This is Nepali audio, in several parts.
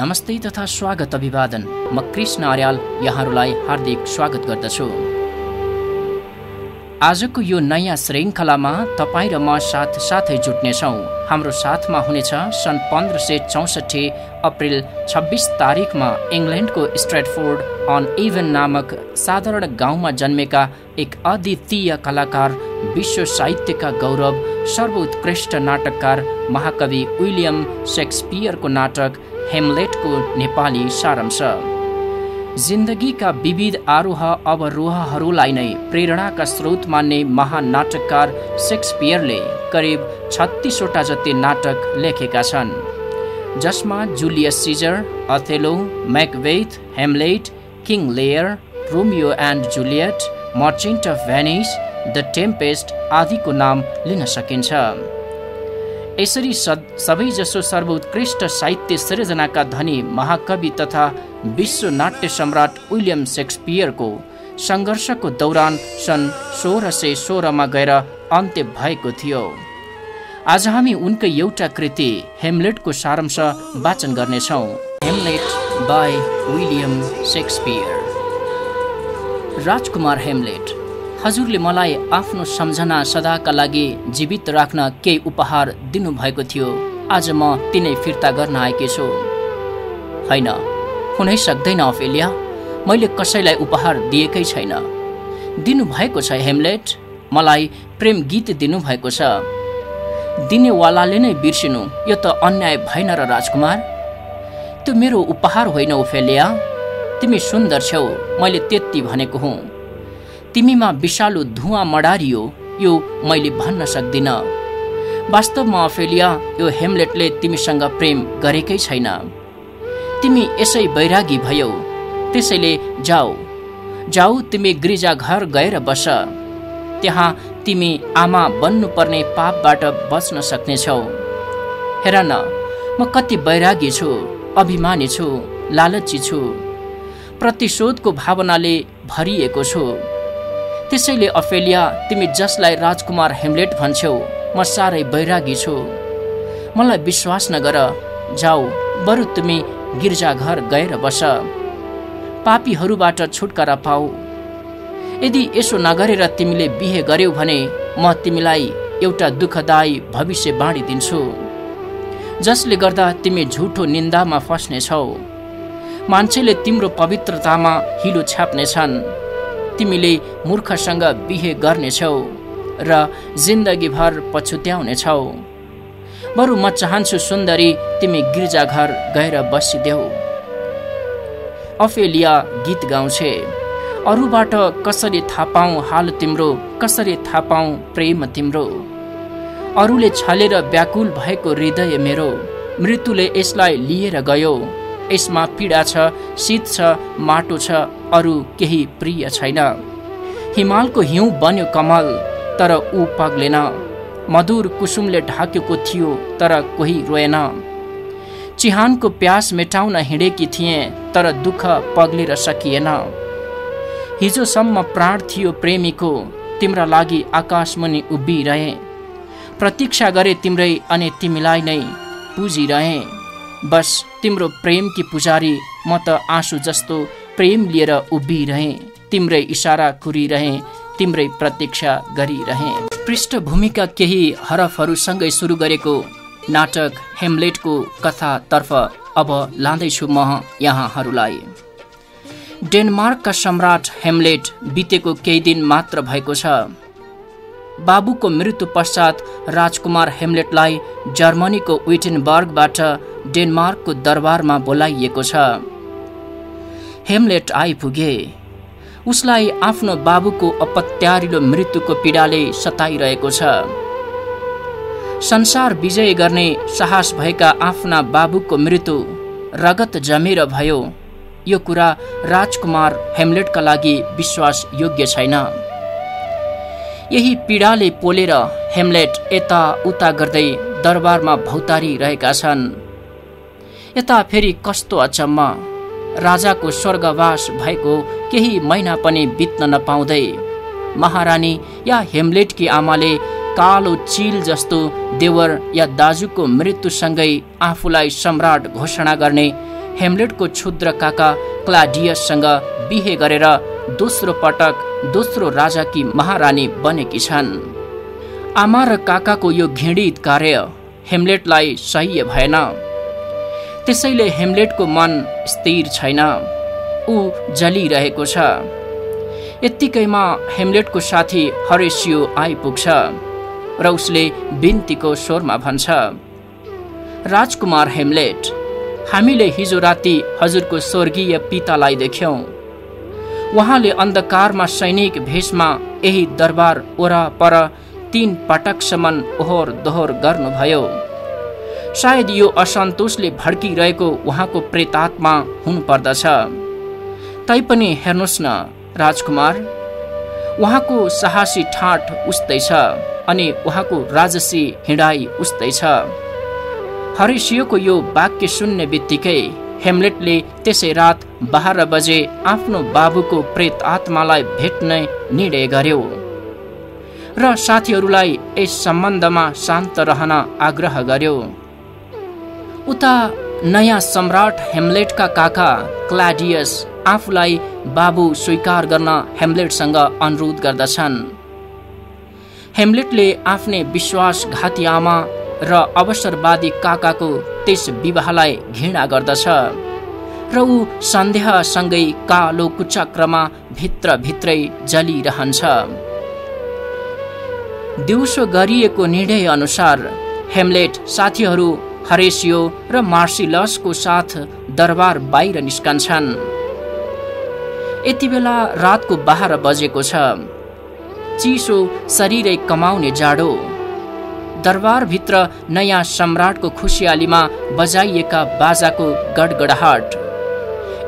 नमस्ते तथा स्वागत अभिवादन। म कृष्ण अर्याल यहाँहरूलाई हार्दिक स्वागत गर्दछु। आजको यो नयाँ श्रृङ्खलामा तपाईँ र म साथ साथै जुट्नेछौँ। हाम्रो साथमा हुनेछ सन् पन्ध्र सय चौसठी अप्रिल छब्बिस तारिकमा इङ्ल्यान्डको स्ट्रेटफोर्ड अन इभन नामक साधारण गाउँमा जन्मेका एक अद्वितीय कलाकार विश्व साहित्यका गौरव सर्वोत्कृष्ट नाटककार महाकवि विलियम सेक्सपियरको नाटक हेमलेटको नेपाली सारांश। जिन्दगीका विविध आरोह अवरोहहरूलाई नै प्रेरणाका स्रोत मान्ने महान नाटककार सेक्सपियरले करिब छत्तिसवटा जति नाटक लेखेका छन्। जसमा Julius Caesar Othello Macbeth Hamlet King Lear Romeo and Juliet Merchant of Venice the Tempest आदिको नाम लिन सकिन्छ। यसरी सबैजसो सर्वोत्कृष्ट साहित्य सृजनाका धनी महाकवि तथा विश्व नाट्य सम्राट विलियम सेक्सपियरको सङ्घर्षको दौरान सन् सोह्र सय सोह्रमा गएर अन्त्य भएको थियो। आज हामी उनकै एउटा कृति हेमलेटको सारांश वाचन गर्नेछौँ। हेमलेट बाई विलियम सेक्सपियर राजकुमार हेमलेट हजुरले मलाई आफ्नो सम्झना सदाका लागि जीवित राख्न केही उपहार दिनुभएको थियो। आज म तिनै फिर्ता गर्न आएकी छु। होइन हुनै सक्दैन अफेलिया। मैले कसैलाई उपहार दिएकै छैन। दिनुभएको छ हेमलेट। मलाई प्रेम गीत दिनुभएको छ। दिनेवालाले नै बिर्सिनु। यो त अन्याय भएन र राजकुमार। त्यो मेरो उपहार होइन ओफेलिया तिमी सुन्दर छेउ। मैले त्यति भनेको हुँ। तिमीमा विषालु धुवा मडारियो यो मैले भन्न सक्दिनँ। वास्तवमा अफेलिया यो हेमलेटले तिमीसँग प्रेम गरेकै छैन। तिमी यसै वैरागी भयौ। त्यसैले जाऊ। जाऊ तिमी गिर्जाघर गएर बस। त्यहाँ तिमी आमा बन्नुपर्ने पापबाट बच्न सक्नेछौ। हेर न म कति वैरागी छु अभिमानी छु लालची छु। प्रतिशोधको भावनाले भरिएको छु। त्यसैले अफेलिया तिमी जसलाई राजकुमार हेमलेट भन्छौ म साह्रै वैरागी छु। मलाई विश्वास नगर जाऊ बरु तिमी गिर्जाघर गएर बस। पापीहरूबाट छुटकारा पाऊ। यदि यसो नगरेर तिमीले बिहे गर्यौ भने म तिमीलाई एउटा दुःखदायी भविष्य बाँडिदिन्छु। जसले गर्दा तिमी झुठो निन्दामा फस्नेछौ। मान्छेले तिम्रो पवित्रतामा हिलो छ्याप्नेछन्। तिमीले मूर्खसँग बिहे गर्नेछौ र जिन्दगीभर पछुत्याउनेछौ। बरु म चाहन्छु सुन्दरी तिमी गिर्जाघर गएर बसिदेऊ। अफेलिया गीत गाउँछे। अरूबाट कसरी थाहा पाऊ हाल तिम्रो कसरी थाहा पाऊ प्रेम तिम्रो? अरूले छलेर व्याकुल भएको हृदय मेरो मृत्युले यसलाई लिएर गयो। यसमा पीडा छ शीत छ माटो छ अरू केही प्रिय छैन। हिमालको हिउँ बन्यो कमल तर ऊ पग्लेन। मधुर कुसुमले ढाकेको थियो तर कोही रोएन। चिहानको प्यास मेटाउन हिँडेकी थिए तर दुःख पग्लेर सकिएन। हिजोसम्म प्राण थियो प्रेमीको तिम्रा लागि आकाशमुनि उभिरहे। प्रतीक्षा गरे तिम्रै अनि तिमीलाई नै पुजिरहे। बस तिम्रो प्रेमकी पुजारी म त आँसु जस्तो प्रेम लिएर उभिरहे। तिम्रै इसारा कुरिरहे तिम्रै प्रतीक्षा गरिरहे। पृष्ठभूमिका केही हरफहरूसँगै सुरु गरेको नाटक हेमलेटको कथातर्फ अब लाँदैछु म यहाँहरूलाई। डेनमार्कका सम्राट हेमलेट बितेको केही दिन मात्र भएको छ। बाबुको मृत्यु पश्चात राजकुमार हेमलेटलाई जर्मनीको विटेनबर्गबाट डेनमार्कको दरबारमा बोलाइएको छ। हेमलेट आइपुगे। उसलाई आफ्नो बाबुको अपत्यारिलो मृत्युको पीडाले सताइरहेको छ। संसार विजय गर्ने साहस भएका आफ्ना बाबुको मृत्यु रगत जमेर भयो। यो कुरा राजकुमार हेमलेटका लागि विश्वास योग्य छैन। यही पीडाले पोलेर हेमलेट यता उता गर्दै दरबारमा भौतारी रहेका छन्। यता फेरि कस्तो अचम्म। राजाको स्वर्गवास भएको केही महिना पनि बित्न नपाउँदै महारानी या हेमलेटकी आमाले कालो चिल जस्तो देवर या दाजुको मृत्युसँगै आफूलाई सम्राट घोषणा गर्ने हेमलेटको क्षुद्र काका क्लाडियससँग बिहे गरेर दोस्रो पटक दोस्रो राजाकी महारानी बनेकी छन्। आमा र काकाको यो घृणित कार्य हेमलेटलाई सह्य भएन। त्यसैले हेमलेटको मन स्थिर छैन। ऊ जलिरहेको छ। यत्तिकैमा हेमलेटको साथी हरेसियो आइपुग्छ र उसले बिन्तीको स्वरमा भन्छ राजकुमार हेमलेट हामीले हिजो राति हजुरको स्वर्गीय पितालाई देख्यौँ। उहाँले अन्धकारमा सैनिक भेषमा यही दरबार वरपर तीन पटकसम्म ओहोर दोहोर गर्नुभयो। सायद यो असन्तोषले भड्किरहेको उहाँको प्रेतात्मा हुनुपर्दछ। तैपनि हेर्नुहोस् न राजकुमार उहाँको साहसी ठाट उस्तै छ अनि उहाँको राजसी हिँडाइ उस्तै छ। हरिसियोको यो वाक्य सुन्ने बित्तिकै हेमलेटले त्यसै रात बाह्र बजे आफ्नो बाबुको प्रेत आत्मालाई भेट्ने निर्णय गर्यो र साथीहरूलाई यस सम्बन्धमा शान्त रहन आग्रह गर्यो। उता नयाँ सम्राट हेमलेटका काका क्लाडियस आफूलाई बाबु स्वीकार गर्न हेमलेटसँग अनुरोध गर्दछन्। हेमलेटले आफ्नै विश्वासघाती आमा र अवसरवादी काकाको त्यस विवाहलाई घृणा गर्दछ र ऊ सन्देहसँगै कालो कुचक्रमा भित्रभित्रै जलिरहन्छ। दिउँसो गरिएको निर्णय अनुसार हेमलेट साथीहरू हरेसियो र मार्सिलसको साथ दरबार बाहिर निस्कन्छन्। यति बेला रातको बाह्र बजेको छ। चिसो शरीरै कमाउने जाडो। दरबारभित्र नयाँ सम्राटको खुसियालीमा बजाइएका बाजाको गडगडाहट।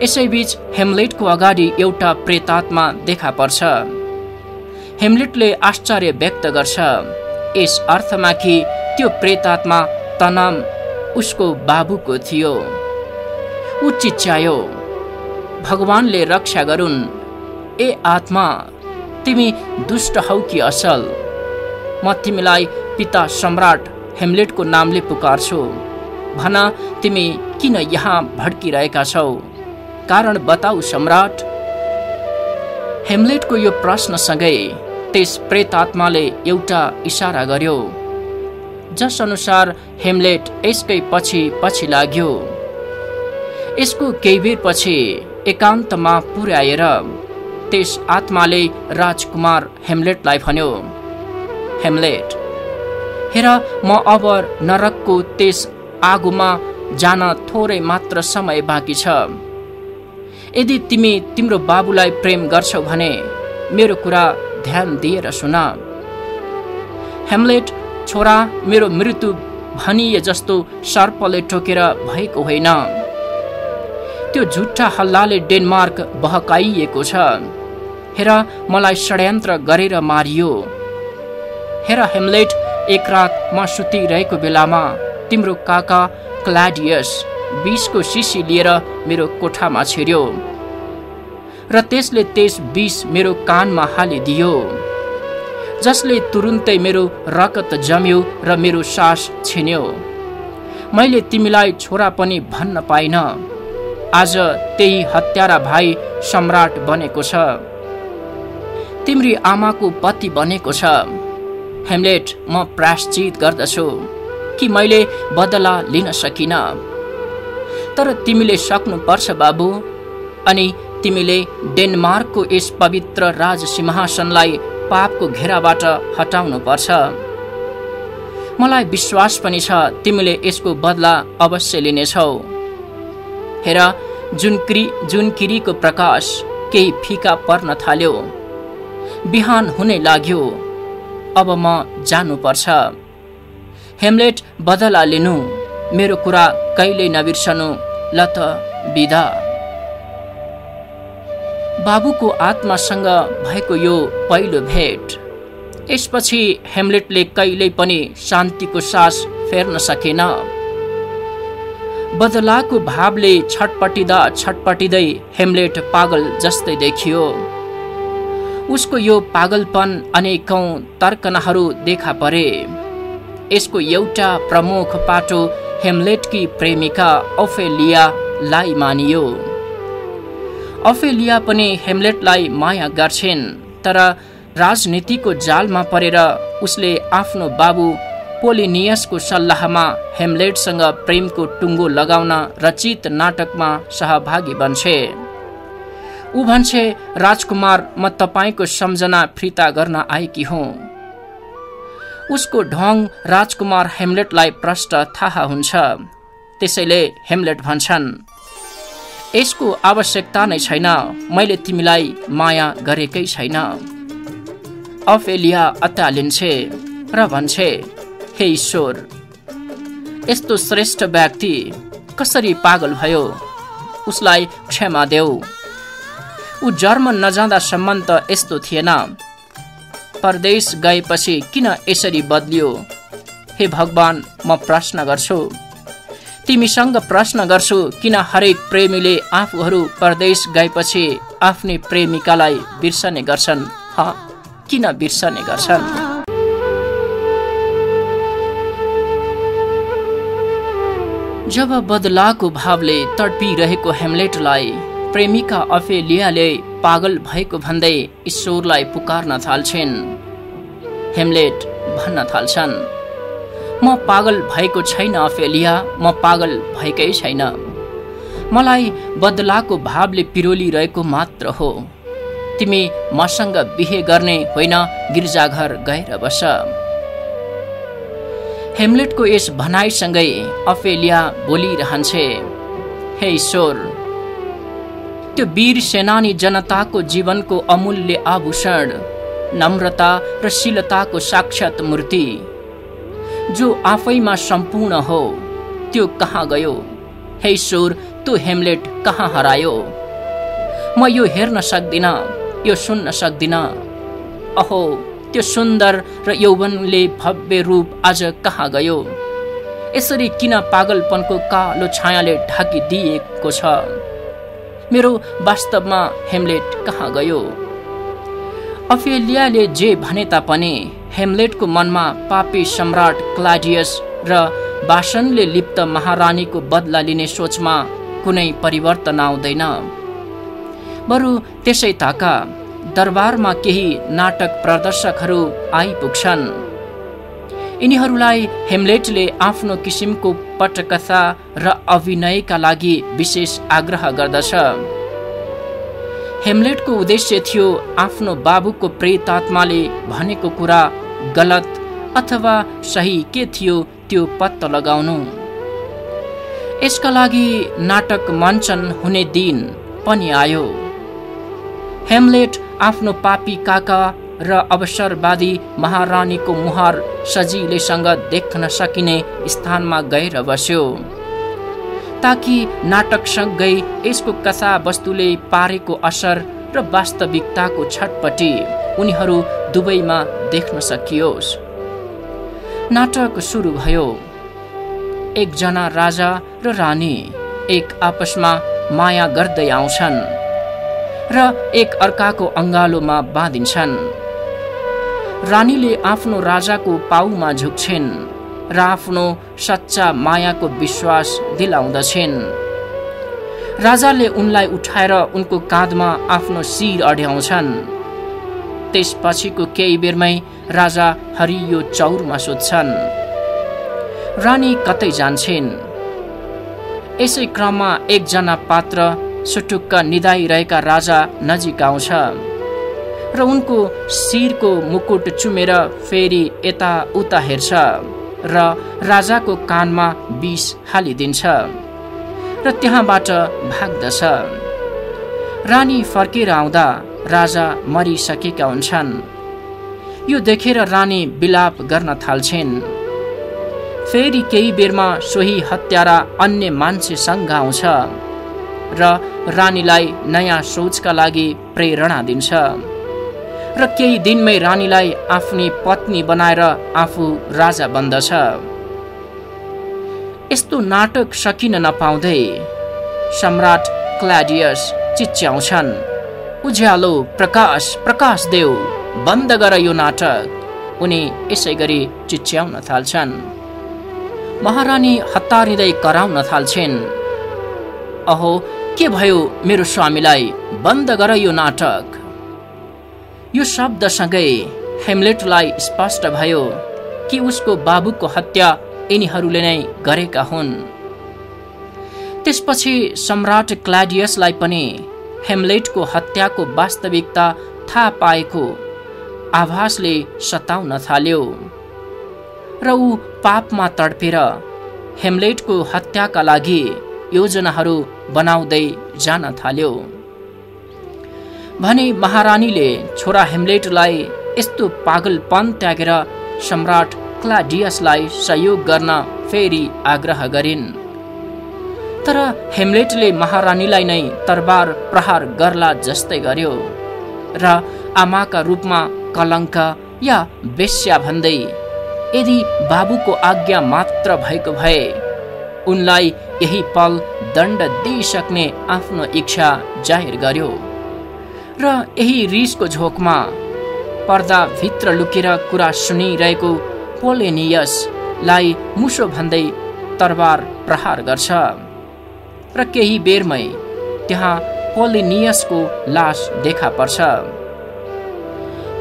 यसैबीच हेमलेटको अगाडि एउटा प्रेतात्मा देखा पर्छ। हेमलेटले आश्चर्य व्यक्त गर्छ। यस अर्थमा कि त्यो प्रेतात्मा तनाम उसको बाबुको थियो। ऊ चिच्यायो भगवानले रक्षा गरून्। ए आत्मा तिमी दुष्ट हौ कि असल? म तिमीलाई पिता सम्राट हेमलेटको नामले पुकार्छु। भन तिमी किन यहाँ भड्किरहेका छौ? कारण बताऊ सम्राट। हेमलेटको यो प्रश्नसँगै त्यस प्रेतात्माले एउटा इसारा गर्यो। जस अनुसार हेमलेट यसकै पछि पछि लाग्यो। यसको केही बेर पछि एकान्तमा पुर्याएर त्यस आत्माले राजकुमार हेमलेटलाई भन्यो हेमलेट हेर म अब नरकको त्यस आगोमा जान थोरै मात्र समय बाँकी छ। यदि तिमी तिम्रो बाबुलाई प्रेम गर्छौ भने मेरो कुरा ध्यान दिएर सुन। हेमलेट छोरा मेरो मृत्यु भनिए जस्तो सर्पले टोकेर भएको होइन। त्यो झुट्टा हल्लाले डेनमार्क बहकाइएको छ। हेर मलाई षड्यन्त्र गरेर मारियो। हेर हेमलेट एक रात म सुतिरहेको बेलामा तिम्रो काका क्लाडियस विषको सिसी लिएर मेरो कोठामा छिर्यो। र त्यसले त्यस विष मेरो कानमा हालिदियो। जसले तुरुन्तै मेरो रगत जम्यो र मेरो सास छिन्यो। मैले तिमीलाई छोरा पनि भन्न पाइन। आज त्यही हत्यारा भाइ सम्राट बनेको छ। तिम्री आमाको पति बनेको छ। हेमलेट म प्राश्चित गर्दछु कि मैले बदला लिन सकिन। तर तिमीले सक्नुपर्छ बाबु। अनि तिमीले डेनमार्कको यस पवित्र राज सिंहासनलाई पापको घेराबाट हटाउनु पर्छ मलाई विश्वास पनि छ तिमीले यसको बदला अवश्य लिनेछौ। हेर जुन क्रि जुन किरीको प्रकाश केही फिका पर्न थाल्यो बिहान हुने लाग्यो। अब म जानुपर्छ। हेमलेट बदला लिनु। मेरो कुरा कहिल्यै नबिर्सनु। ल त बाबुको आत्मासँग भएको यो पहिलो भेट। यसपछि हेमलेटले कहिल्यै पनि शान्तिको सास फेर्न सकेन। बदलाको भावले छटपटिँदा छटपटिँदै हेमलेट पागल जस्तै देखियो। उसको यो पागलपन अनेकौं तर्कनाहरू देखा परे। यसको एउटा प्रमुख पाटो हेमलेटकी प्रेमिका ओफेलिया लाई मानियो। अफेलिया पनि हेमलेटलाई माया गर्छिन् तर राजनीतिको जालमा परेर उसले आफ्नो बाबु पोलिनियसको सल्लाहमा हेमलेटसँग प्रेमको टुङ्गो लगाउन रचित नाटकमा सहभागी बन्छे। ऊ भन्छे राजकुमार म तपाईँको सम्झना फिर्ता गर्न आएकी हुँ। उसको ढङ राजकुमार हेमलेटलाई प्रष्ट थाहा हुन्छ। त्यसैले हेमलेट भन्छन् यसको आवश्यकता नै छैन। मैले तिमीलाई माया गरेकै छैन। अफेलिया अत्तालिन्छे र भन्छे हे ईश्वर यस्तो श्रेष्ठ व्यक्ति कसरी पागल भयो? उसलाई क्षमा देऊ। ऊ जर्मन नजाँदासम्म त यस्तो थिएन। परदेश गएपछि किन यसरी बदलियो? हे भगवान म प्रश्न गर्छु। तिमीसँग प्रश्न गर्छु किन हरेक प्रेमीले आफूहरू परदेश गएपछि आफ्नै प्रेमिकालाई बिर्सने गर्छन्? किन बिर्सने गर्छन्? जब बदलाको भावले तडपिरहेको हेमलेटलाई प्रेमिका अफेलियाले पागल भएको भन्दै ईश्वरलाई पुकार्न थाल्छिन्। हेमलेट भन्न थाल्छन्। म पागल भएको छैन अफेलिया। म पागल भएकै छैन। मलाई बदलाको भावले पिरोलिरहेको मात्र हो। तिमी मसँग बिहे गर्ने होइन गिर्जाघर गएर बस। हेमलेटको यस भनाइसँगै अफेलिया बोलिरहन्छे हे ईश्वर त्यो वीर सेनानी जनताको जीवनको अमूल्य आभूषण नम्रता र शीलताको साक्षात मूर्ति। जो आफैमा सम्पूर्ण हो त्यो कहाँ गयो? हे ईश्वर त्यो हेमलेट कहाँ हरायो? म यो हेर्न सक्दिन यो सुन्न सक्दिन। अहो त्यो सुन्दर र यौवनले भव्य रूप आज कहाँ गयो? यसरी किन पागलपनको कालो छायाले ढाकिदिएको छ? मेरो वास्तवमा हेमलेट कहाँ गयो? अफेलियाले जे भने तापनि हेमलेटको मनमा पापी सम्राट क्लाडियस र बासनले लिप्त महारानीको बदला लिने सोचमा कुनै परिवर्तन आउँदैन। बरु त्यसै ताका दरबारमा केही नाटक प्रदर्शकहरू आइपुग्छन्। यिनीहरूलाई हेमलेटले आफ्नो किसिमको पटकथा र अभिनयका लागि विशेष आग्रह गर्दछ। हेमलेटको उद्देश्य थियो आफ्नो बाबुको प्रेतात्माले भनेको कुरा गलत अथवा सही के थियो त्यो पत्ता लगाउनु। यसका लागि नाटक मञ्चन हुने दिन पनि आयो। हेमलेट आफ्नो पापी काका र अवसरवादी महारानीको मुहार सजिलैसँग देख्न सकिने स्थानमा गएर बस्यो। ताकि नाटकसँगै यसको कथा वस्तुले पारेको असर र वास्तविकताको छटपट्टि उनीहरू दुवैमा देख्न सकियोस्। नाटक सुरु भयो। एकजना राजा र रानी एक आपसमा माया गर्दै आउँछन् र एक अर्काको अङ्गालोमा बाँधिन्छन्। रानीले आफ्नो राजाको पाउमा झुक्छिन् र आफ्नो सच्चा मायाको विश्वास दिलाउँदछिन्। राजाले उनलाई उठाएर उनको काँधमा आफ्नो शिर अड्याउँछन्। त्यसपछिको केही बेरमै राजा हरियो चौरमा सुत्छन् रानी कतै जान्छन्? यसै क्रममा एकजना पात्र सुटुक्क निदाइरहेका राजा नजिक आउँछ र उनको शिरको मुकुट चुमेर फेरि यता उता हेर्छ र राजाको कानमा विष हालिदिन्छ र त्यहाँबाट भाग्दछ। रानी फर्केर आउँदा राजा मरिसकेका हुन्छन्। यो देखेर रानी विलाप गर्न थाल्छिन्। फेरि केही बेरमा सोही हत्यारा अन्य मान्छेसँग आउँछ र रानीलाई नयाँ सोचका लागि प्रेरणा दिन्छ। र केही दिनमै रानीलाई आफ्नी पत्नी बनाएर आफू राजा बन्दछ। यस्तो नाटक सकिन नपाउँदै सम्राट क्लाडियस चिच्याउँछन्। उज्यालो प्रकाश प्रकाश देऊ। बन्द गर यो नाटक। उनी यसै गरी चिच्याउन थाल्छन्। महारानी हतारिँदै कराउन थाल्छिन्। अहो के भयो मेरो स्वामीलाई? बन्द गर यो नाटक। यो शब्दसँगै हेमलेटलाई स्पष्ट भयो कि उसको बाबुको हत्या यिनीहरूले नै गरेका हुन्। त्यसपछि सम्राट क्लाडियसलाई पनि हेमलेटको हत्याको वास्तविकता थाहा पाएको। आभासले सताउन थाल्यो। र ऊ पापमा तडपेर हेमलेटको हत्याका लागि योजनाहरू बनाउँदै जान थाल्यो। भने महारानीले छोरा हेमलेटलाई यस्तो पागलपन त्यागेर सम्राट क्लाडियसलाई सहयोग गर्न फेरि आग्रह गरिन्। तर हेमलेटले महारानीलाई नै तरबार प्रहार गर्ला जस्तै गर्यो र आमाका रूपमा कलङ्क या बेस्या भन्दै यदि बाबुको आज्ञा मात्र भएको भए उनलाई यही पल दण्ड दिइसक्ने आफ्नो इच्छा जाहेर गर्यो। र यही रिसको झोकमा पर्दाभित्र लुकेर कुरा सुनिरहेको पोलेनियसलाई मुसो भन्दै तरबार प्रहार गर्छ। र केही बेरमै त्यहाँ पोलिनियसको लास देखा पर्छ।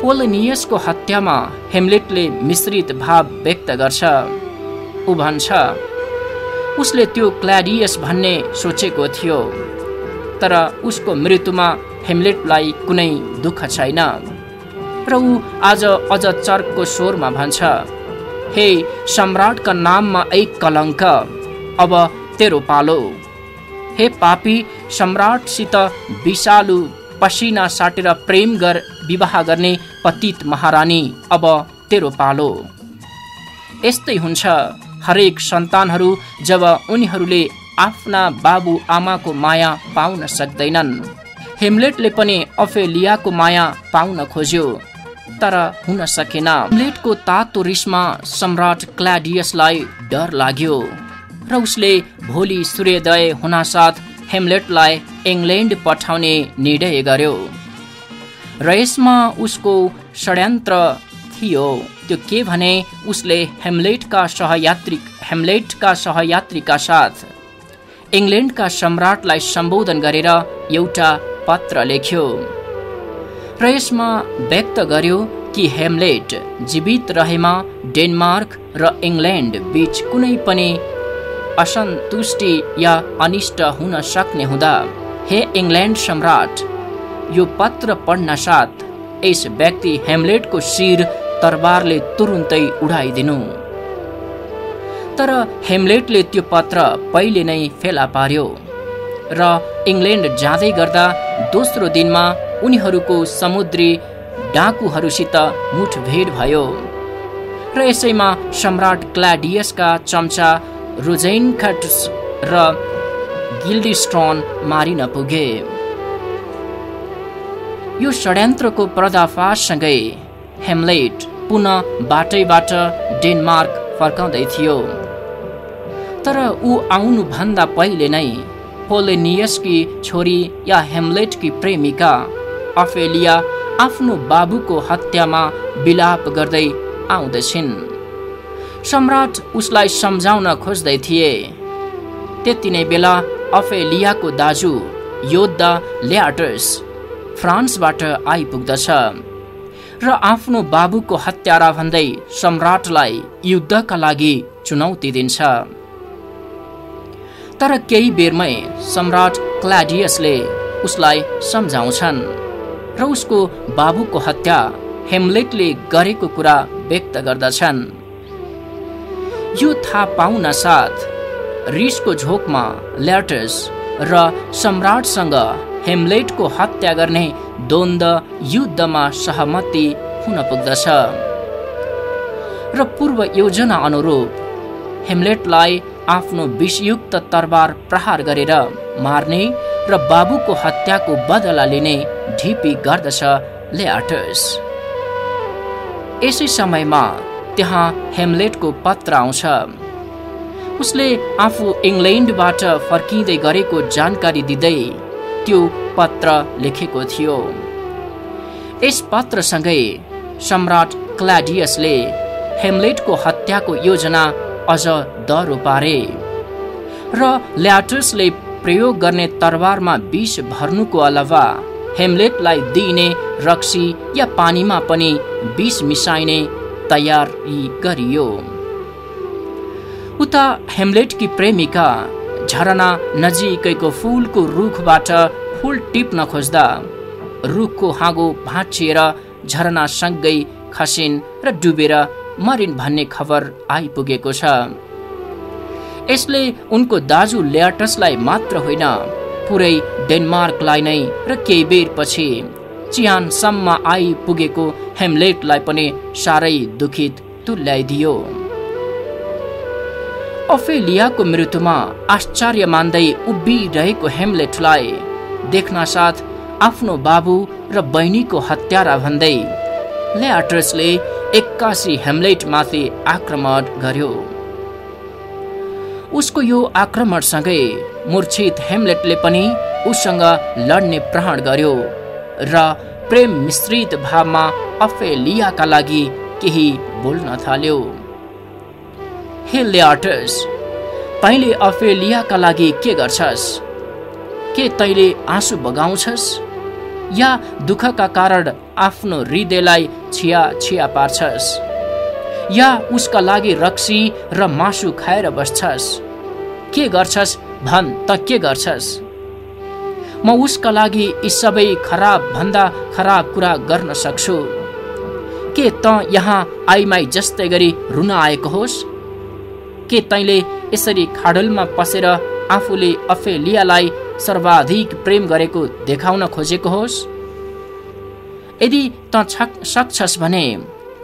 पोलिनियसको हत्यामा हेमलेटले मिश्रित भाव व्यक्त गर्छ। ऊ भन्छ उसले त्यो क्ल्याडियस भन्ने सोचेको थियो तर उसको मृत्युमा हेमलेटलाई कुनै दुःख छैन। र ऊ आज अझ चर्कको स्वरमा भन्छ हे सम्राटका नाममा एक कलङ्क अब तेरो पालो। हे पापी सम्राटसित विषालु पसिना साटेर प्रेम गर विवाह गर्ने पतित महारानी अब तेरो पालो। यस्तै हुन्छ। हरेक सन्तानहरू जब उनीहरूले आफ्ना बाबु आमाको माया पाउन सक्दैनन्। हेमलेटले पनि अफेलियाको माया पाउन खोज्यो तर हुन सकेन। हेमलेटको तातो रिसमा सम्राट क्लाडियसलाई डर लाग्यो। र उसले भोलि सूर्योदय हुनासाथ हेमलेटलाई इङ्ल्यान्ड पठाउने निर्णय गर्यो। र यसमा उसको षड्यन्त्र थियो। त्यो के भने उसले हेमलेटका सहयात्री हेमलेटका सहयात्रीका साथ इङ्ल्यान्डका सम्राटलाई सम्बोधन गरेर एउटा पत्र लेख्यो। र यसमा व्यक्त गर्यो कि हेमलेट जीवित रहेमा डेनमार्क र इङ्ल्यान्ड बीच कुनै पनि असन्तुष्टि या अनिष्ट हुन सक्ने हुँदा हे इङ्ल्यान्ड सम्राट यो पत्र पढ्न साथ यस व्यक्ति हेमलेटको शिर तरबारले तुरुन्तै उडाइदिनु तर हेमलेटले त्यो पत्र पहिले नै फेला पार्यो र इङ्ल्यान्ड जाँदै गर्दा दोस्रो दिनमा उनीहरूको समुद्री डाकुहरूसित मुठभेड भयो र यसैमा सम्राट क्लाडियसका चम्चा रोजेनखट्स र गिल्डिस्ट्रन मारिन पुगे। यो षड्यन्त्रको पर्दाफाससँगै हेमलेट पुनः बाटैबाट डेनमार्क फर्काउँदै थियो। तर ऊ आउनुभन्दा पहिले नै पोलेनियसकी छोरी या हेमलेटकी प्रेमिका अफेलिया आफ्नो बाबुको हत्यामा विलाप गर्दै आउँदछिन्। सम्राट उसलाई सम्झाउन खोज्दै थिए। त्यति नै बेला अफेलियाको दाजु योद्धा ल्याटर्स फ्रान्सबाट आइपुग्दछ र आफ्नो बाबुको हत्यारा भन्दै सम्राटलाई युद्धका लागि चुनौती दिन्छ। तर केही बेरमै सम्राट क्लाडियसले उसलाई सम्झाउँछन् र उसको बाबुको हत्या हेमलेटले गरेको कुरा व्यक्त गर्दछन्। यो थाहा पाउन साथ रिसको झोकमा ल्याटस र सम्राटसँग हेमलेटको हत्या गर्ने द्वन्द युद्धमा सहमति हुन पुग्दछ। र पूर्व योजना अनुरूप हेमलेटलाई आफ्नो विषयुक्त तरबार प्रहार गरेर मार्ने र बाबुको हत्याको बदला लिने ढिपी गर्दछ ल्याटस। यसै समयमा त्यहाँ हेमलेटको पत्र आउँछ। उसले आफू इङ्ल्यान्डबाट फर्किँदै गरेको जानकारी दिँदै त्यो पत्र लेखेको थियो। यस पत्रसँगै सम्राट क्लाडियसले हेमलेटको हत्याको योजना अझ दह्रो पारे र ल्याटर्सले प्रयोग गर्ने तरवारमा विष भर्नुको अलावा हेमलेटलाई दिइने रक्सी या पानीमा पनि विष मिसाइने तयारी गरियो उता हेमलेटकी प्रेमिका झरना नजिकैको फुलको रुखबाट फुल टिप्न खोज्दा रुखको हाँगो भाँचिएर झरनासँगै खसिन् र डुबेर मरिन् भन्ने खबर आइपुगेको छ। यसले उनको दाजु ल्याटसलाई मात्र होइन पुरै डेनमार्कलाई नै र केही बेरपछि चिहानसम्म आइपुगेको हेमलेटलाई पनि साह्रै दुखित तुल्याइदियो। अफेलियाको मृत्युमा आश्चर्य मान्दै उभिरहेको हेमलेटलाई देख्न साथ आफ्नो बाबु र बहिनीको हत्यारा भन्दै ल्याट्रसले एक्कासी हेमलेटमाथि आक्रमण गर्यो। उसको यो आक्रमणसँगै मूर्छित हेमलेटले पनि उसँग लड्ने प्रहण गर्यो। र प्रेम मिश्रित भावमा अफेलियाका लागि केही बोल्न थाल्यो। हे ल्याटस तैँले अफेलियाका लागि के गर्छस्? के तैँले आँसु बगाउँछस्? या दुःखका कारण आफ्नो हृदयलाई छिया छिया पार्छस्? या उसका लागि रक्सी र मासु खाएर बस्छस्? के गर्छस्? भन् त के गर्छस्? म उसका लागि यी सबै खराब भन्दा खराब कुरा गर्न सक्छु। के त यहाँ आइमाई जस्तै गरी रुन आएको होस्? के तैँले यसरी खाडलमा पसेर आफूले अफेलियालाई सर्वाधिक प्रेम गरेको देखाउन खोजेको होस्? यदि त सक्छस् भने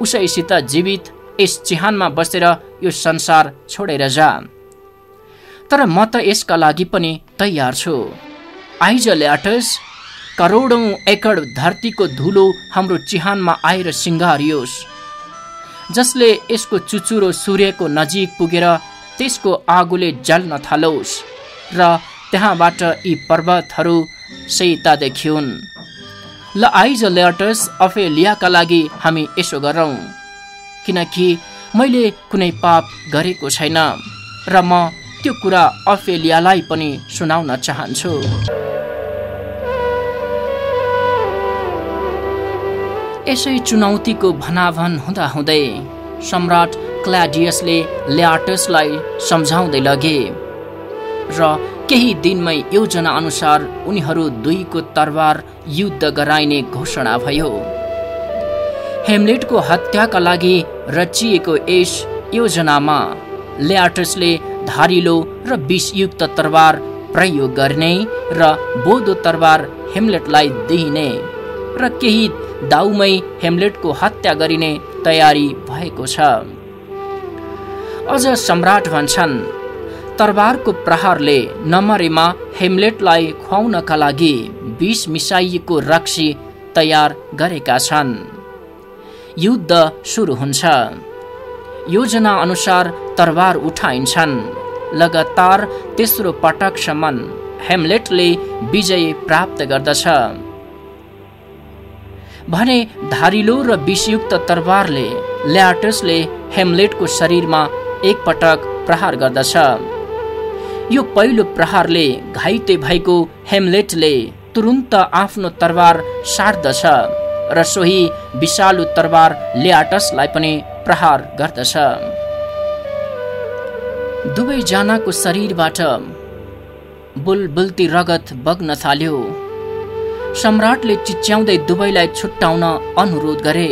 उसैसित जीवित यस चिहानमा बसेर यो संसार छोडेर जा। तर म त यसका लागि पनि तयार छु। आइज ल्याटस करोडौँ एकड धरतीको धुलो हाम्रो चिहानमा आएर सिङ्गारियोस् जसले यसको चुचुरो सूर्यको नजिक पुगेर त्यसको आगोले जल्न थालोस् र त्यहाँबाट यी पर्वतहरू सैता देखिउन्। ल आइज लेटस अफेलियाका लागि हामी यसो गरौँ। किनकि मैले कुनै पाप गरेको छैन र म त्यो कुरा अफेलियालाई पनि सुनाउन चाहन्छु। यसै चुनौतीको भनाभन हुँदाहुँदै सम्राट क्ल्याडियसले ल्याटसलाई सम्झाउँदै लगे र केही दिनमै योजना अनुसार उनीहरू दुईको तरवार युद्ध गराइने घोषणा भयो। हेमलेटको हत्याका लागि रचिएको यस योजनामा ल्याटसले धारिलो र विषयुक्त तरवार प्रयोग गर्ने र बोधो तरवार हेमलेटलाई दिइने र केही दाउमै हेमलेटको हत्या गरिने तयारी भएको छ। अझ सम्राट भन्छन् तरबारको प्रहारले नमरेमा हेमलेटलाई खुवाउनका लागि विष मिसाइएको रक्सी तयार गरेका छन्। युद्ध सुरु हुन्छ। योजना अनुसार तरबार उठाइन्छन्। लगातार तेस्रो पटकसम्म हेमलेटले विजय प्राप्त गर्दछ। भने धारिलो र विषयुक्त तरवारले ल्याटसले हेमलेटको शरीरमा एकपटक प्रहार गर्दछ। यो पहिलो प्रहारले घाइते भएको हेमलेटले तुरुन्त आफ्नो तरवार सार्दछ र सोही विषालु तरवार ल्याटसलाई पनि प्रहार गर्दछ। दुवैजनाको शरीरबाट बुलबुल्ती रगत बग्न थाल्यो। सम्राटले चिच्याउँदै दुवैलाई छुट्याउन अनुरोध गरे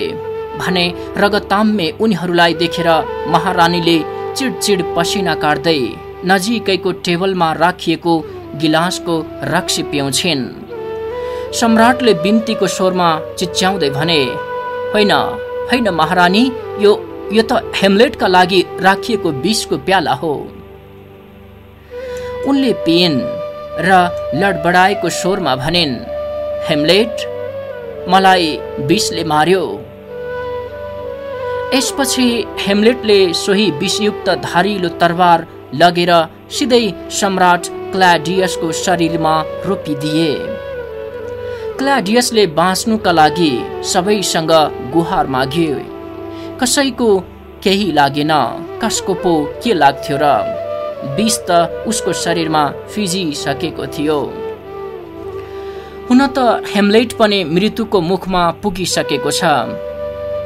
भने रगताम्मे उनीहरूलाई देखेर महारानीले चिडचिड पसिना काट्दै नजिकैको टेबलमा राखिएको गिलासको रक्सी पिउँछिन्। सम्राटले बिन्तीको स्वरमा चिच्याउँदै भने होइन होइन महारानी यो यो त हेमलेटका लागि राखिएको विषको प्याला हो। उनले पिइन् र लडबडाएको स्वरमा भनिन् हेमलेट मलाई विषले मार्यो। यसपछि हेमलेटले सोही विषयुक्त धारिलो तरवार लगेर सिधै सम्राट क्ल्याडियसको शरीरमा रोपिदिए। क्ल्याडियसले बाँच्नुका लागि सबैसँग गुहार माग्यो। कसैको केही लागेन कसको पो के लाग्थ्यो र विष त उसको शरीरमा फिजिसकेको थियो। हुन त हेमलेट पनि मृत्युको मुखमा पुगिसकेको छ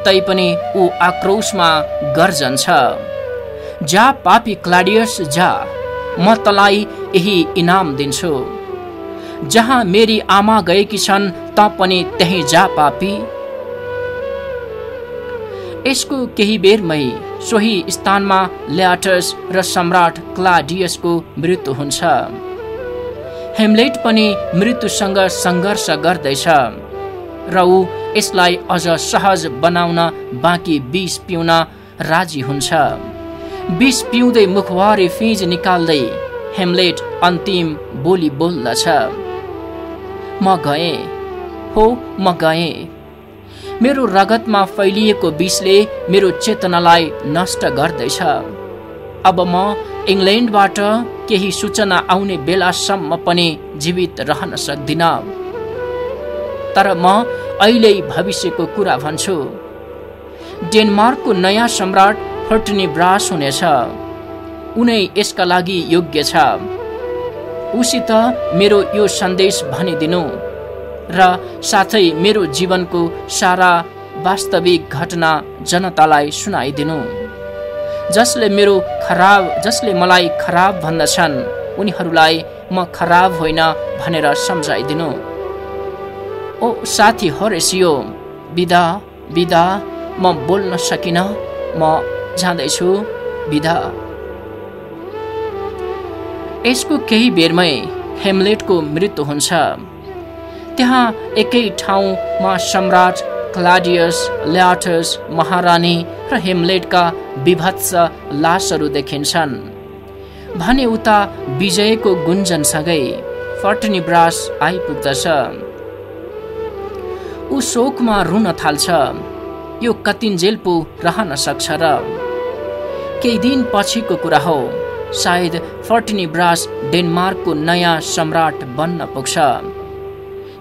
तैपनि ऊ आक्रोशमा गर्जन्छ जा पापी क्लाडियस जा म तलाई यही इनाम दिन्छु। जहाँ मेरी आमा गएकी छन् पनि त्यही जा पापी। यसको केही बेरमै सोही स्थानमा ल्याटस र सम्राट क्लाडियसको मृत्यु हुन्छ। हेमलेट पनि मृत्युसँग सङ्घर्ष गर्दैछ र ऊ यसलाई अझ सहज बनाउन बाँकी विष पिउन राजी हुन्छ। विष पिउँदै मुखवारी फिज निकाल्दै हेमलेट अन्तिम बोली बोल्दछ। म गएँ। हो म गएँ। मेरो रगतमा फैलिएको विषले मेरो चेतनालाई नष्ट गर्दैछ। अब म इङ्ल्यान्डबाट केही सूचना आउने बेलासम्म पनि जीवित रहन सक्दिन। तर म अहिले भविष्यको कुरा भन्छु। डेनमार्कको नयाँ सम्राट फर्टनी ब्रास हुनेछ। उनै यसका लागि योग्य छ। उसित मेरो यो सन्देश भनिदिनु र साथै मेरो जीवनको सारा वास्तविक घटना जनतालाई सुनाइदिनु। जसले मेरो खराब जसले मलाई खराब भन्दछन् उनीहरूलाई म खराब होइन भनेर सम्झाइदिनु। ओ साथी हरेसियो बिदा बिदा म बोल्न सकिनँ म जाँदैछु बिदा। यसको केही बेरमै हेमलेटको मृत्यु हुन्छ। त्यहाँ एकै ठाउँमा सम्राट क्लाडियस ल्याटस महारानी र हेमलेटका विभत्स लासहरू देखिन्छन्। भने उता विजयको गुन्जनसँगै फर्टनी ब्रास आइपुग्दछ। ऊ शोकमा रुन थाल्छ। यो कतिन्जेल पो रहन सक्छ र केही दिन पछिको कुरा हो। सायद फर्टिनी ब्रास डेनमार्कको नयाँ सम्राट बन्न पुग्छ।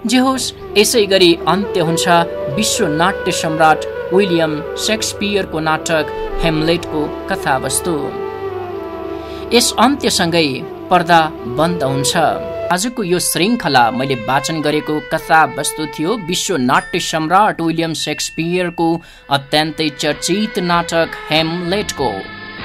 जे होस् यसै गरी अन्त्य हुन्छ विश्व नाट्य सम्राट विलियम सेक्सपियरको नाटक हेमलेटको कथावस्तु। यस अन्त्यसँगै पर्दा बन्द हुन्छ। आजको यो श्रृङ्खला मैले वाचन गरेको कथा वस्तु थियो विश्व नाट्य सम्राट विलियम सेक्सपियरको अत्यन्तै चर्चित नाटक हेमलेटको।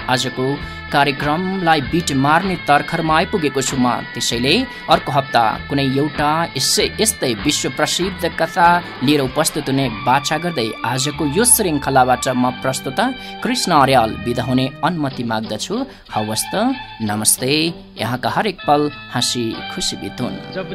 आजको कार्यक्रमलाई बिट मार्ने तर्खरमा आइपुगेको छु म। त्यसैले अर्को हप्ता कुनै एउटा यसै यस्तै विश्व प्रसिद्ध कथा लिएर उपस्थित हुने बाछा गर्दै आजको यो श्रृङ्खलाबाट म प्रस्तुत कृष्ण अर्याल विदा हुने अनुमति माग्दछु। हवस् त नमस्ते। यहाँका हरेक पल हाँसी खुसी बितुन्।